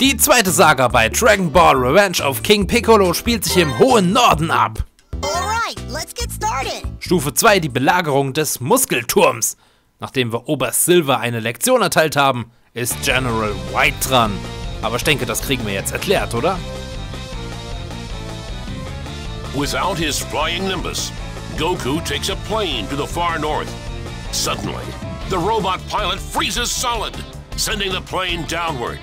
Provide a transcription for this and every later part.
Die zweite Saga bei Dragon Ball Revenge of King Piccolo spielt sich im hohen Norden ab. Alright, let's get started. Stufe 2 die Belagerung des Muskelturms. Nachdem wir Oberst Silver eine Lektion erteilt haben, ist General White dran. Aber ich denke, das kriegen wir jetzt erklärt, oder? Without his flying Nimbus, Goku takes a plane to the far north. Suddenly, the robot pilot freezes solid, sending the plane downward.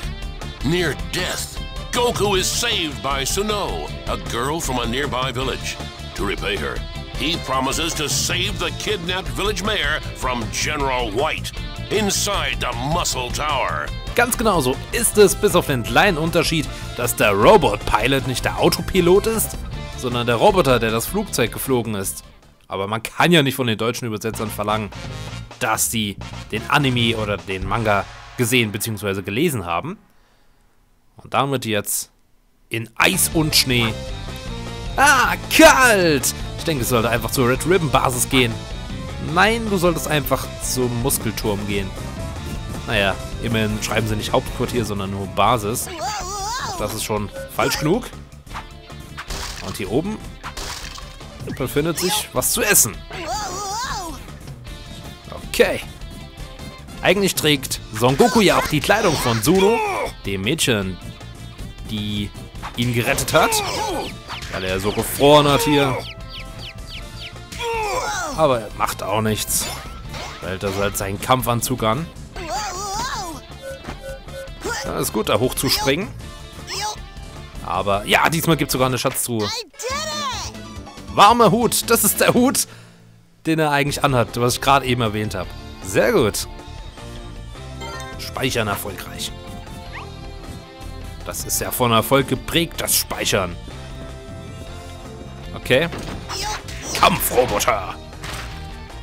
Near death, Goku is saved by Suno, a girl from a nearby village. To repay her, he promises to save the kidnapped village mayor from General White inside the Muscle Tower. Ganz genau so ist es, bis auf den kleinen Unterschied, dass der Robot-Pilot nicht der Autopilot ist, sondern der Roboter, der das Flugzeug geflogen ist. Aber man kann ja nicht von den deutschen Übersetzern verlangen, dass sie den Anime oder den Manga gesehen bzw. gelesen haben. Und damit jetzt in Eis und Schnee. Ah, kalt! Ich denke, es sollte einfach zur Red Ribbon Basis gehen. Nein, du solltest einfach zum Muskelturm gehen. Naja, immerhin schreiben sie nicht Hauptquartier, sondern nur Basis. Das ist schon falsch genug. Und hier oben befindet sich was zu essen. Okay. Eigentlich trägt Son Goku ja auch die Kleidung von Suno, dem Mädchen, die ihn gerettet hat. Weil er so gefroren hat hier. Aber er macht auch nichts. Weil er halt seinen Kampfanzug an. Ja, ist gut, da hochzuspringen. Aber ja, diesmal gibt es sogar eine Schatztruhe. Warmer Hut, das ist der Hut, den er eigentlich anhat, was ich gerade eben erwähnt habe. Sehr gut. Speichern erfolgreich. Das ist ja von Erfolg geprägt, das Speichern. Okay. Kampfroboter.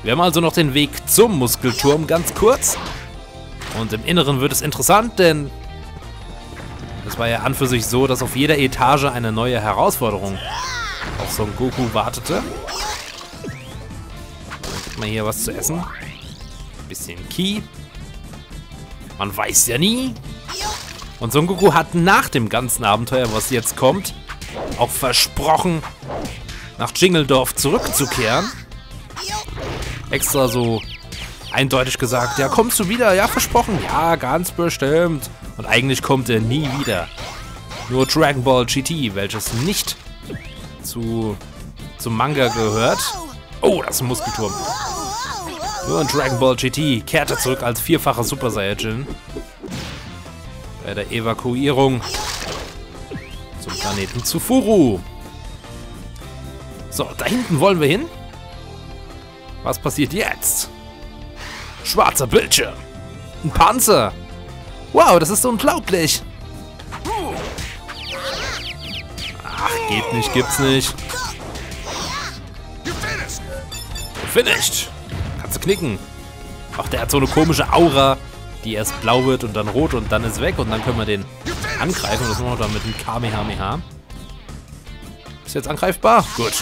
Wir haben also noch den Weg zum Muskelturm ganz kurz. Und im Inneren wird es interessant, denn es war ja an für sich so, dass auf jeder Etage eine neue Herausforderung auf Son Goku wartete. Gibt man hier was zu essen. Bisschen Ki. Man weiß ja nie. Und Son Goku hat nach dem ganzen Abenteuer, was jetzt kommt, auch versprochen, nach Jingledorf zurückzukehren. Extra so eindeutig gesagt, ja, kommst du wieder? Ja, versprochen. Ja, ganz bestimmt. Und eigentlich kommt er nie wieder. Nur Dragon Ball GT, welches nicht zu zum Manga gehört. Oh, das ist ein Muskelturm. Nur in Dragon Ball GT kehrt er zurück als vierfacher Super Saiyajin. Bei der Evakuierung zum Planeten Tsufuru. So, da hinten wollen wir hin. Was passiert jetzt? Schwarzer Bildschirm. Ein Panzer. Wow, das ist unglaublich. Ach, geht nicht, gibt's nicht. Finished. Kannst du knicken. Ach, der hat so eine komische Aura, die erst blau wird und dann rot und dann ist weg und dann können wir den angreifen. Das machen wir dann mit dem Kamehameha. Ist jetzt angreifbar? Gut.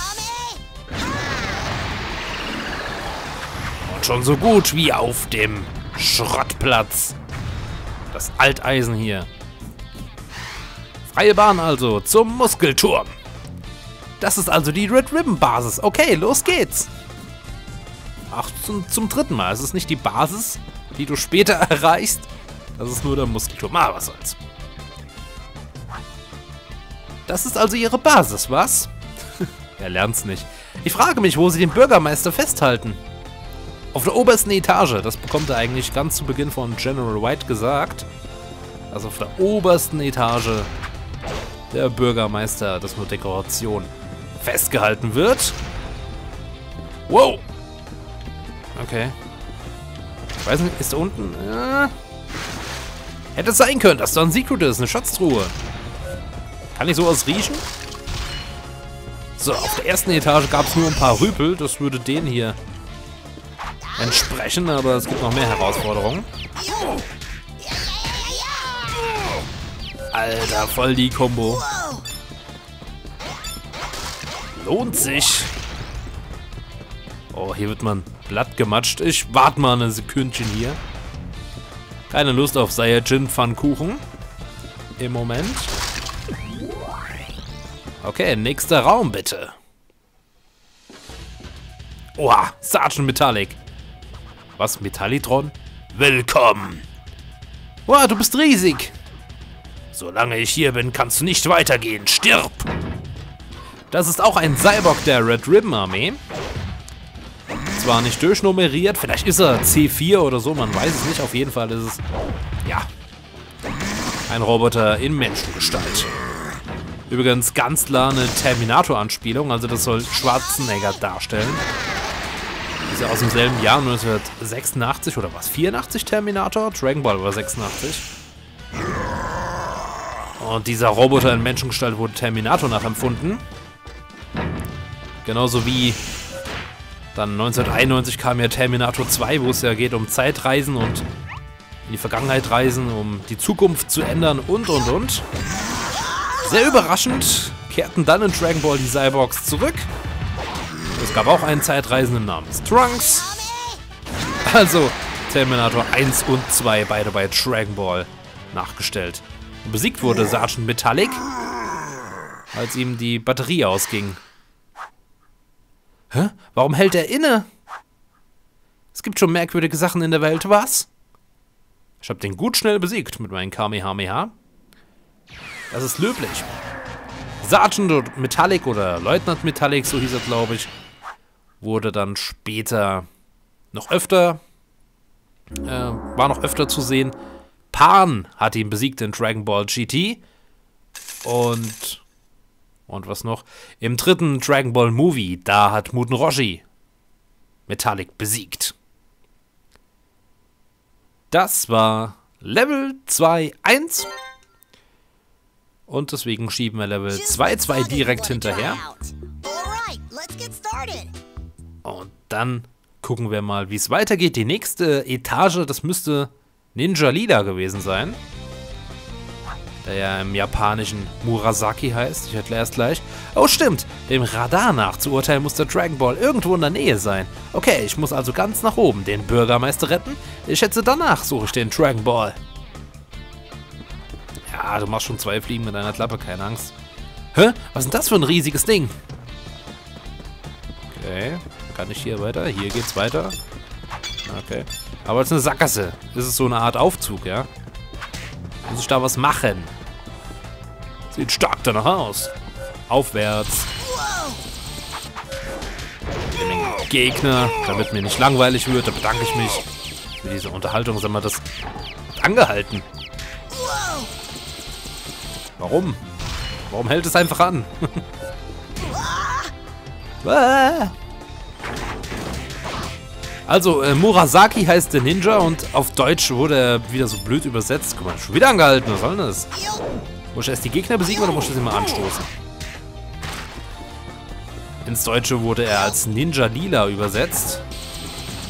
Und schon so gut wie auf dem Schrottplatz. Das Alteisen hier. Freie Bahn also zum Muskelturm. Das ist also die Red Ribbon Basis. Okay, los geht's. Ach, zum, zum dritten Mal. Es ist nicht die Basis, die du später erreichst. Das ist nur der Muskelturm. Ah, was soll's. Das ist also ihre Basis, was? er lernt's nicht. Ich frage mich, wo sie den Bürgermeister festhalten. Auf der obersten Etage. Das bekommt er eigentlich ganz zu Beginn von General White gesagt. Also auf der obersten Etage der Bürgermeister, das nur Dekoration, festgehalten wird. Wow. Okay. Ich weiß nicht, ist da unten... Äh, hätte es sein können, dass da ein Secret ist, eine Schatztruhe. Kann ich sowas riechen? So, auf der ersten Etage gab es nur ein paar Rüpel. Das würde den hier entsprechen, aber es gibt noch mehr Herausforderungen. Alter, voll die. Whoa. Lohnt sich. Oh, hier wird man blatt gematscht. Ich warte mal eine Sekündchen hier. Keine Lust auf Saiyajin Pfannkuchen. im Moment. Okay, nächster Raum bitte. Oha, Sergeant Metallic. Was, Metallitron? Willkommen. Wow, du bist riesig. Solange ich hier bin, kannst du nicht weitergehen. Stirb! Das ist auch ein Cyborg der Red Ribbon Armee. Zwar nicht durchnummeriert, vielleicht ist er C4 oder so, man weiß es nicht. Auf jeden Fall ist es, ja, ein Roboter in Menschengestalt. Übrigens ganz klar eine Terminator-Anspielung, also das soll Schwarzenegger darstellen. Ist ja aus demselben Jahr, 1986 oder was? 84 Terminator? Dragon Ball war 86. Und dieser Roboter in Menschengestalt wurde Terminator nachempfunden. Genauso wie dann 1991 kam ja Terminator 2, wo es ja geht um Zeitreisen und in die Vergangenheit reisen, um die Zukunft zu ändern und und und. Sehr überraschend kehrten dann in Dragon Ball die Cyborgs zurück. Es gab auch einen Zeitreisenden namens Trunks. Also Terminator 1 und 2, beide bei Dragon Ball nachgestellt. Und besiegt wurde Sergeant Metallic, als ihm die Batterie ausging. Hä? Warum hält er inne? Es gibt schon merkwürdige Sachen in der Welt, was? Ich habe den gut schnell besiegt mit meinem Kamehameha. Das ist löblich. Sergeant Metallic oder Leutnant Metallic, so hieß er, glaube ich, wurde dann später noch öfter, äh, war noch öfter zu sehen. Pan hat ihn besiegt in Dragon Ball GT. Und, und was noch? Im dritten Dragon Ball Movie, da hat Muten Roshi Metallic besiegt. Das war Level 2.1. Und deswegen schieben wir Level 2.2 direkt hinterher. Und dann gucken wir mal, wie es weitergeht. Die nächste Etage, das müsste Ninja Lila gewesen sein. Der ja im japanischen Murasaki heißt. Ich erkläre es gleich. Oh, stimmt. Dem Radar nach zu urteilen muss der Dragon Ball irgendwo in der Nähe sein. Okay, ich muss also ganz nach oben den Bürgermeister retten. Ich schätze, danach suche ich den Dragon Ball. Ja, du machst schon zwei Fliegen mit deiner Klappe, keine Angst. Hä? Was ist denn das für ein riesiges Ding? Okay, kann ich hier weiter? Hier geht's weiter. Okay. Aber es ist eine Sackgasse. Das ist so eine Art Aufzug, ja? Muss ich da was machen? Sieht stark danach aus. Aufwärts. Gegner, damit mir nicht langweilig wird. Da bedanke ich mich für diese Unterhaltung. Sag mal, das angehalten. Warum? Warum hält es einfach an? Ah. Also, äh, Murasaki heißt der Ninja und auf Deutsch wurde er wieder so blöd übersetzt. Guck mal, schon wieder angehalten. Was soll denn das? Muss ich erst die Gegner besiegen oder muss ich sie mal anstoßen? Ins Deutsche wurde er als Ninja Lila übersetzt.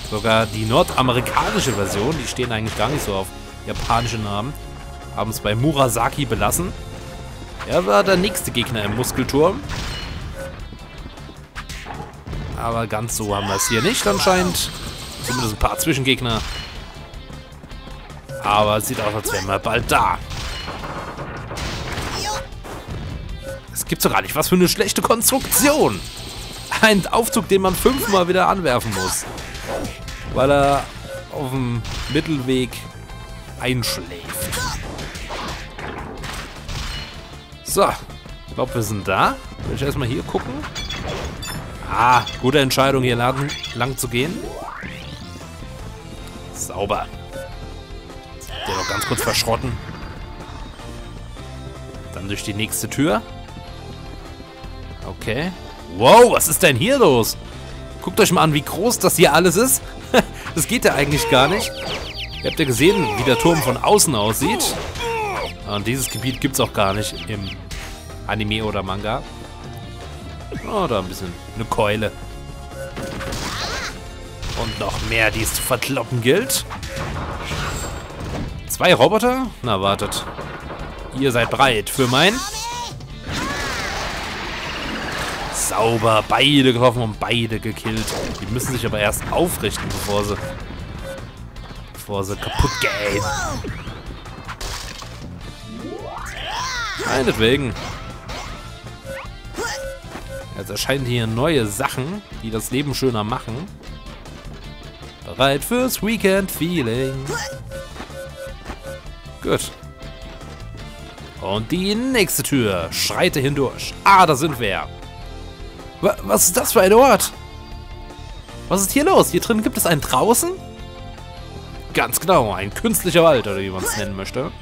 Sogar die nordamerikanische Version, die stehen eigentlich gar nicht so auf japanische Namen, haben es bei Murasaki belassen. Er war der nächste Gegner im Muskelturm. Aber ganz so haben wir es hier nicht anscheinend. Zumindest ein paar Zwischengegner. Aber es sieht aus, als wären wir bald da. Es gibt doch gar nicht. Was für eine schlechte Konstruktion. Ein Aufzug, den man fünfmal wieder anwerfen muss. Weil er auf dem Mittelweg einschläft. So, ich glaube, wir sind da. Will ich erstmal hier gucken? Ah, gute Entscheidung, hier lang, lang zu gehen. Sauber. Den noch ganz kurz verschrotten. Dann durch die nächste Tür. Okay. Wow, was ist denn hier los? Guckt euch mal an, wie groß das hier alles ist. das geht ja eigentlich gar nicht. Ihr habt ja gesehen, wie der Turm von außen aussieht. Und dieses Gebiet gibt es auch gar nicht im Anime oder Manga. Oh, da ein bisschen eine Keule. Und noch mehr, die es zu verkloppen gilt. Zwei Roboter? Na, wartet. Ihr seid bereit für mein... Sauber, beide getroffen und beide gekillt. Die müssen sich aber erst aufrichten, bevor sie... Bevor sie kaputt gehen. Meinetwegen. Jetzt erscheinen hier neue Sachen, die das Leben schöner machen. Bereit fürs Weekend-Feeling. Gut. Und die nächste Tür. Schreite hindurch. Ah, da sind wir. Wa was ist das für ein Ort? Was ist hier los? Hier drin gibt es einen draußen? Ganz genau, ein künstlicher Wald, oder wie man es nennen möchte.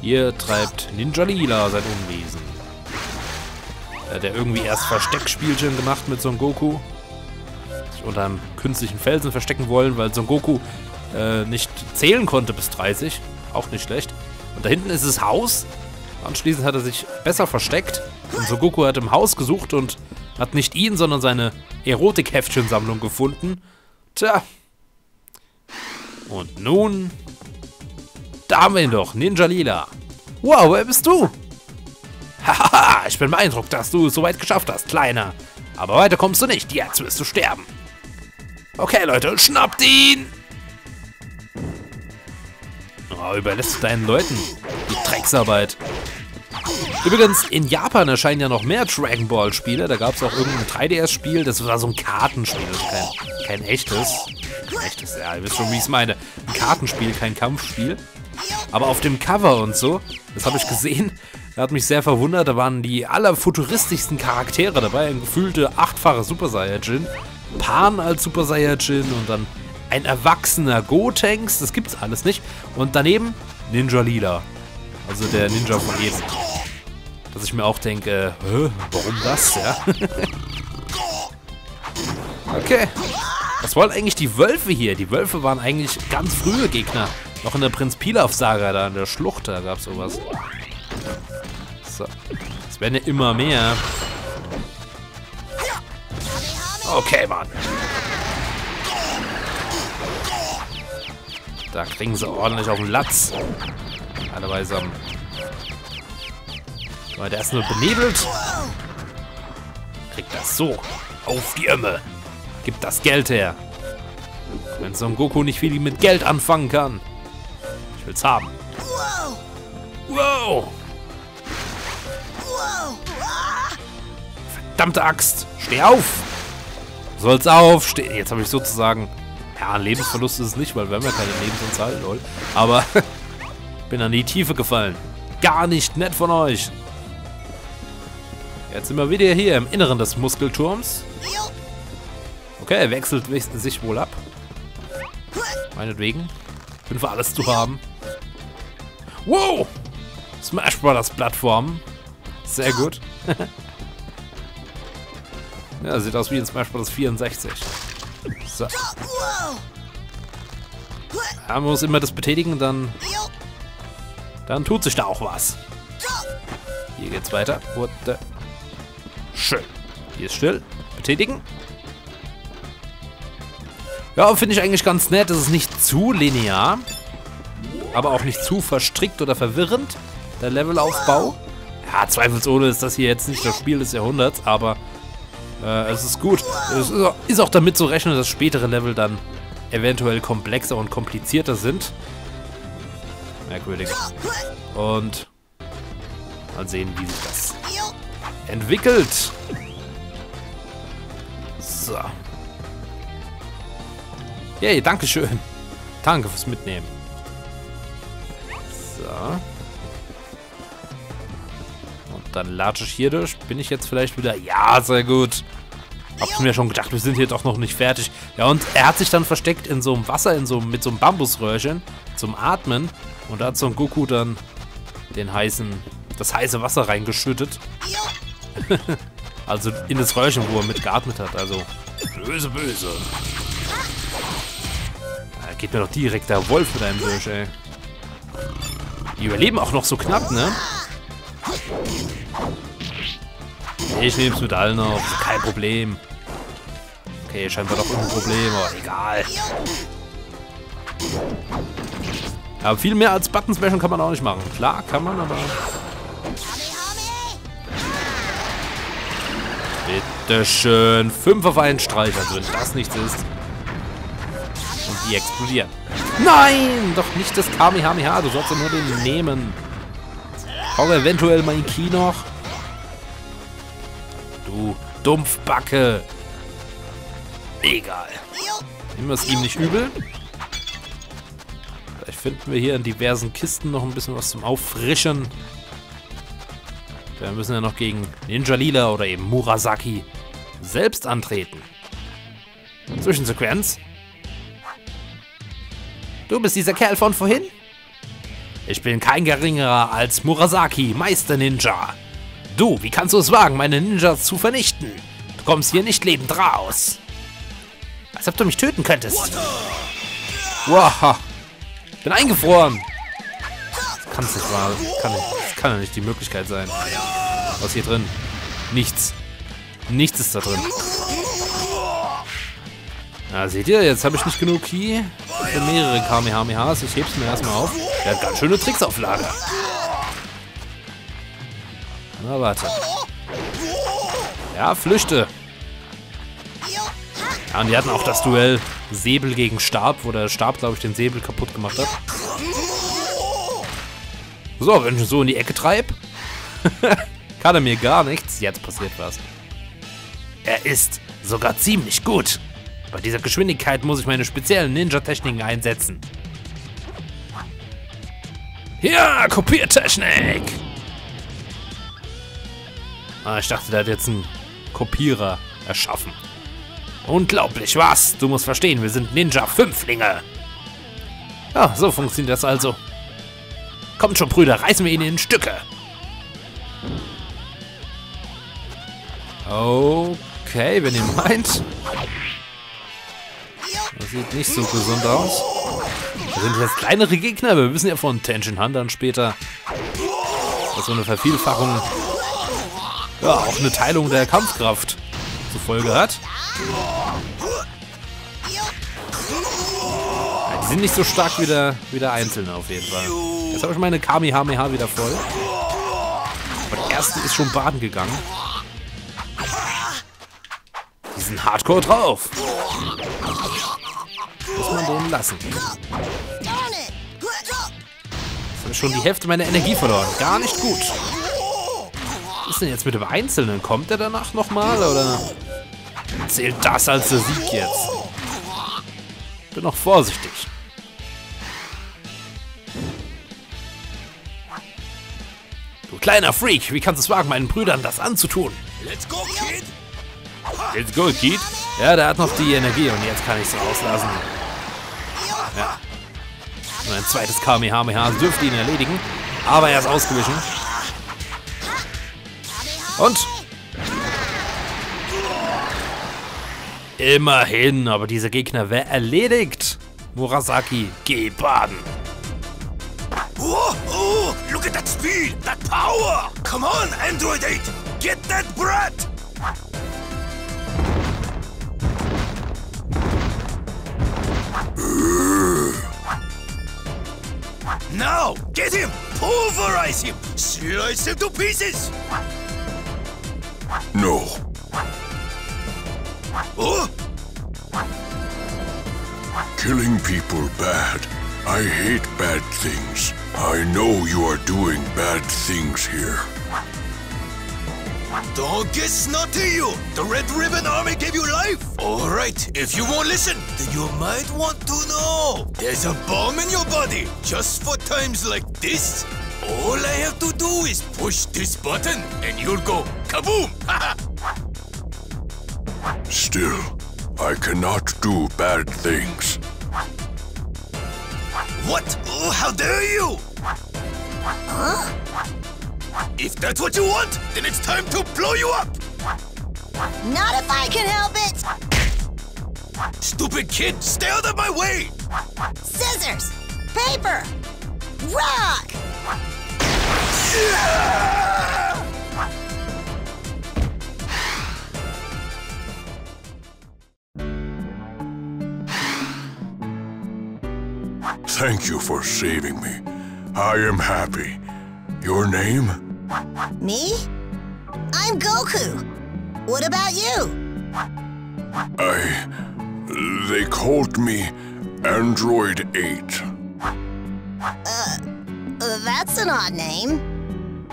Hier treibt Ninja Lila sein Unwesen. Äh, der irgendwie erst Versteckspielchen gemacht mit Son Goku. Sich unter einem künstlichen Felsen verstecken wollen, weil Son Goku äh, nicht zählen konnte bis 30. Auch nicht schlecht. Und da hinten ist das Haus. Anschließend hat er sich besser versteckt. Und Son Goku hat im Haus gesucht und hat nicht ihn, sondern seine Erotik-Heftchensammlung gefunden. Tja. Und nun da haben wir ihn doch, Ninja Lila. Wow, wer bist du? Haha, ich bin beeindruckt, dass du es so weit geschafft hast, Kleiner. Aber weiter kommst du nicht, jetzt wirst du sterben. Okay, Leute, schnappt ihn! Oh, überlässt deinen Leuten die Drecksarbeit. Übrigens, in Japan erscheinen ja noch mehr Dragon Ball Spiele. Da gab es auch irgendein 3DS-Spiel. Das war so ein Kartenspiel, also kein, kein echtes. Kein echtes, ja, ihr wisst schon, wie ich es meine. Ein Kartenspiel, kein Kampfspiel. Aber auf dem Cover und so, das habe ich gesehen, da hat mich sehr verwundert, da waren die allerfuturistischsten Charaktere dabei. Ein gefühlte achtfache Super Saiyajin, Pan als Super Saiyajin und dann ein erwachsener Gotenks, das gibt's alles nicht. Und daneben Ninja Lila, also der Ninja von eben. Dass ich mir auch denke, äh, warum das, ja? okay. Was wollen eigentlich die Wölfe hier? Die Wölfe waren eigentlich ganz frühe Gegner. Noch in der Prinz Pilaf-Saga da in der Schlucht, da gab es sowas. So. Es werden ja immer mehr. Okay, Mann. Da kriegen sie ordentlich auf den Latz. Allerweise am... Aber der ist nur benebelt. Kriegt das so. Auf die Ömme. Gib das Geld her. Wenn Son Goku nicht viel mit Geld anfangen kann. Ich will's haben. Whoa! Wow! Verdammte Axt! Steh auf! Du sollst aufstehen. Jetzt habe ich sozusagen... Ja, ein Lebensverlust ist es nicht, weil wir haben ja keine Lebensanzahl, lol. Aber bin an die Tiefe gefallen. Gar nicht nett von euch. Jetzt sind wir wieder hier im Inneren des Muskelturms. Okay, wechselt sich wohl ab. Meinetwegen. Bin für alles zu haben. Wow! Smash Brothers Plattform. Sehr gut. ja, sieht aus wie in Smash Bros. 64. So. Ja, man muss immer das betätigen, dann, dann tut sich da auch was. Hier geht's weiter. What the... Schön. Hier ist still. Betätigen. Ja, finde ich eigentlich ganz nett. Es ist nicht zu linear, aber auch nicht zu verstrickt oder verwirrend, der Levelaufbau. Ja, zweifelsohne ist das hier jetzt nicht das Spiel des Jahrhunderts, aber äh, es ist gut. Es ist auch, damit zu rechnen, dass spätere Level dann eventuell komplexer und komplizierter sind. Merkwürdig. Und mal sehen, wie sich das entwickelt. So. Yay, Dankeschön. Danke fürs Mitnehmen. So. Dann latsche ich hier durch. Bin ich jetzt vielleicht wieder... Ja, sehr gut. Hab's mir schon gedacht, wir sind hier doch noch nicht fertig. Ja, und er hat sich dann versteckt in so einem Wasser, in so, mit so einem Bambusröhrchen zum Atmen. Und da hat Son Goku dann den heißen, das heiße Wasser reingeschüttet. Also in das Röhrchen, wo er mitgeatmet hat. Also böse, böse. Da geht mir doch direkt der Wolf mit einem durch, ey. Die überleben auch noch so knapp, ne? Ich nehm's mit allen auf, kein Problem. Okay, scheinbar doch irgendein Problem, aber egal. Aber viel mehr als Button Smashen kann man auch nicht machen. Klar, kann man, aber... Bitteschön. Fünf auf einen Streich, also wenn das nichts ist. Und die explodieren. Nein! Doch nicht das Kamehameha, du sollst ja nur den nehmen. brauche eventuell mein Key noch. Du Dumpfbacke. Egal. Nehmen wir es ihm nicht übel. Vielleicht finden wir hier in diversen Kisten noch ein bisschen was zum Auffrischen. Wir müssen ja noch gegen Ninja Lila oder eben Murasaki selbst antreten. Zwischensequenz. Du bist dieser Kerl von vorhin? Ich bin kein geringerer als Murasaki, Meister Ninja. Du, wie kannst du es wagen, meine Ninjas zu vernichten? Du kommst hier nicht lebend raus. Als ob du mich töten könntest. Wow. Bin eingefroren. Das kann es nicht wahr. Kann, das kann ja nicht die Möglichkeit sein. Was hier drin? Nichts. Nichts ist da drin. Na, seht ihr, jetzt habe ich nicht genug Key für mehrere Kamehamehas. Ich heb's mir erstmal auf. Der hat ganz schöne Tricks auf Lager. Na, warte. Ja, flüchte. Ja, und die hatten auch das Duell Säbel gegen Stab, wo der Stab, glaube ich, den Säbel kaputt gemacht hat. So, wenn ich ihn so in die Ecke treib, kann er mir gar nichts. Jetzt passiert was. Er ist sogar ziemlich gut. Bei dieser Geschwindigkeit muss ich meine speziellen Ninja-Techniken einsetzen. Ja, Kopiertechnik! Ah, ich dachte, der hat jetzt einen Kopierer erschaffen. Unglaublich, was? Du musst verstehen, wir sind Ninja-Fünflinge. Ja, so funktioniert das also. Kommt schon, Brüder, reißen wir ihn in Stücke. Okay, wenn ihr meint. Das sieht nicht so gesund aus. Das sind jetzt kleinere Gegner. Wir wissen ja von Tension dann später, dass so eine Vervielfachung ja auch eine Teilung der Kampfkraft zur Folge hat. Ja, die sind nicht so stark wie der, wie der Einzelne auf jeden Fall. Jetzt habe ich meine Kamehameha wieder voll. Aber der erste ist schon baden gegangen. Die sind hardcore drauf. Muss man denen lassen. Jetzt habe ich schon die Hälfte meiner Energie verloren. Gar nicht gut. Was ist denn jetzt mit dem Einzelnen? Kommt er danach nochmal oder zählt das als der Sieg jetzt? Bin noch vorsichtig. Du kleiner Freak, wie kannst du es wagen, meinen Brüdern das anzutun? Let's go, kid! Let's go, Kid. Ja, der hat noch die Energie und jetzt kann ich es rauslassen. Ja. Und ein zweites Kamehameha dürfte ihn erledigen. Aber er ist ausgewichen. Und? Immerhin, aber dieser Gegner wäre erledigt. Murasaki, geh baden. Oh, oh, look at that speed, that power! Come on, Android 8, get that brat! Now, get him! Pulverize him! Slice him to pieces! No. Oh, Killing people bad. I hate bad things. I know you are doing bad things here. don't get snotty, you! The Red Ribbon Army gave you life! Alright, if you won't listen, then you might want to know there's a bomb in your body just for times like this. All I have to do is push this button and you'll go kaboom! Still, I cannot do bad things. what? Oh, how dare you! Huh? If that's what you want, then it's time to blow you up! Not if I can help it! Stupid kid, stay out of my way! Scissors! Paper! Rock! Thank you for saving me. I am happy. Your name? Me? I'm Goku. What about you? I. They called me Android 8. Uh, that's an odd name.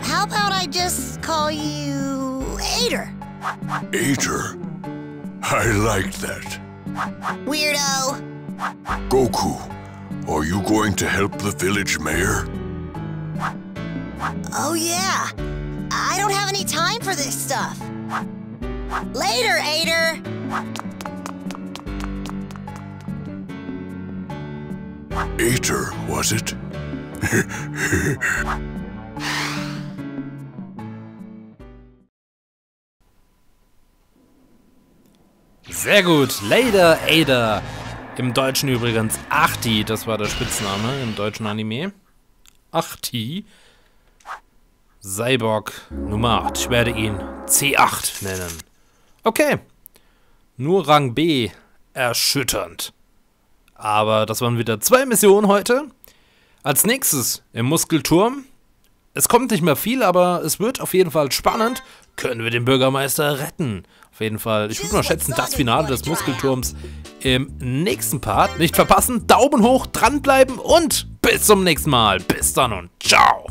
How about I just call you Ader? Ager. I like that. Weirdo. Goku, are you going to help the village mayor? Oh, yeah. I don't have any time for this stuff. Later, Ader. Ager, was it? Sehr gut. Later Ada. Im Deutschen übrigens Achti, das war der Spitzname im deutschen Anime. Achti. Cyborg Nummer 8. Ich werde ihn C8 nennen. Okay. Nur Rang B. Erschütternd. Aber das waren wieder zwei Missionen heute. Als nächstes im Muskelturm. Es kommt nicht mehr viel, aber es wird auf jeden Fall spannend. Können wir den Bürgermeister retten? Auf jeden Fall. Ich würde mal schätzen, das Finale des Muskelturms im nächsten Part. Nicht verpassen, Daumen hoch, dranbleiben und bis zum nächsten Mal. Bis dann und ciao.